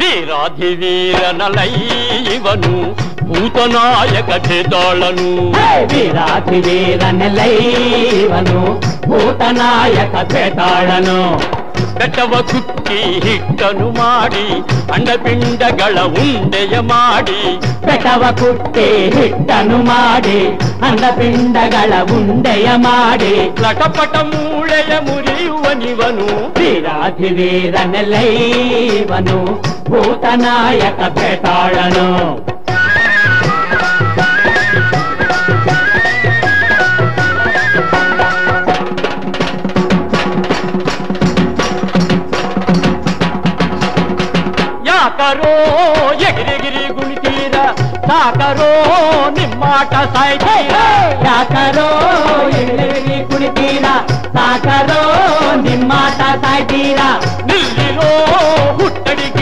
వీరాధి వీరనలైవను భూతనాయక చేతాళను వీరాధి వీరనలైవను భూతనాయక చేతాళను ಬೇತಾಳನು ಬೆಟ್ಟವ ಕುಟ್ಟಿ ಹಿಟ್ಟನು ಮಾಡಿ ಅಂಡಪಿಂಡಗಳ ಉಂಡೆಯ ಮಾಡಿ ಬೆಟವ ಕುಟ್ಟಿ ಹಿಟ್ಟನು ಮಾಡಿ ಅಂಡಪಿಂಡಗಳ ಉಂಡೆಯ ಮಾಡಿ ಲಟಪಟ ಮೂಳೆಯ ಮುರಿಯುವನಿವನು ವೀರಾಧಿ ವೀರ ನೆಲೈವನು ಭೂತನಾಯಕ ಬೇತಾಳನು ಯಾಕರೋ ಎಗಿರಿಗಿರಿ ಗುಣಿತೀರ ಸಾಕರೋ ನಿಮ್ಮಾಟ ಸಾಯ್ತೀರ ಯಾಕರೋ ಎಲ್ಲಿ ಕುಡಿತೀರ ಸಾಕರೋ ನಿಮ್ಮಾಟ ಸಾಯ್ತೀರ ನಿಲ್ಲಿರೋ ಹುಟ್ಟಡಿಗೆ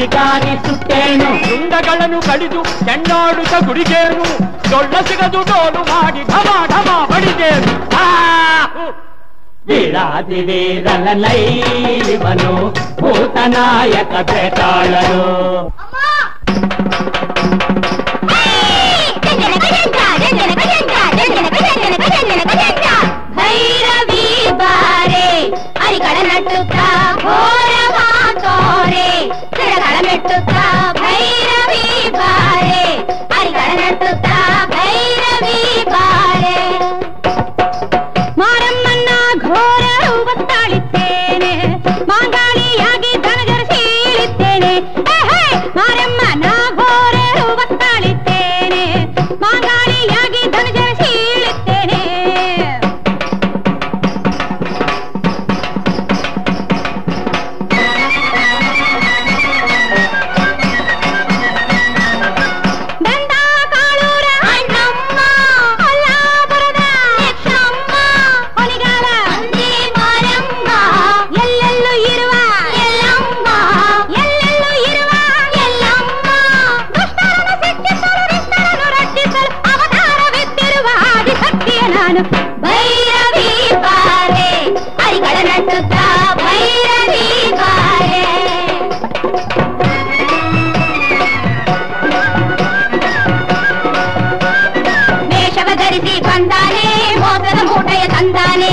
ಶಿಕಾರಿ ಸುತ್ತೇನು ಶೃಂಗಗಳನ್ನು ಕಡಿದು ಚೆಂಡಾಡುತ್ತ ಗುಡಿಗೇನು ದೊಡ್ಡ ಸಿಗದು ತೋಲು ಮಾಡಿ ಢಮ ಢಮ ಬಡಿದೇನು వీడాది వీరలనైవను భూతనాయక ప్రేతాళను భైరవీ బారే అరికడ నట్టుతా ఘోరమా కోరే नटुका भैरव ನಾನು ಭೈರವಿ ಬಾರೆ ಹರಿಗಳ ನಟುತ್ತ ಭೈರವಿ ಬಾರೆ ಮೇಷವ ಧರಿಸಿ ಬಂದಾನೆ ಮೋಸದ ಮೂಟೆಯ ತಂದಾನೆ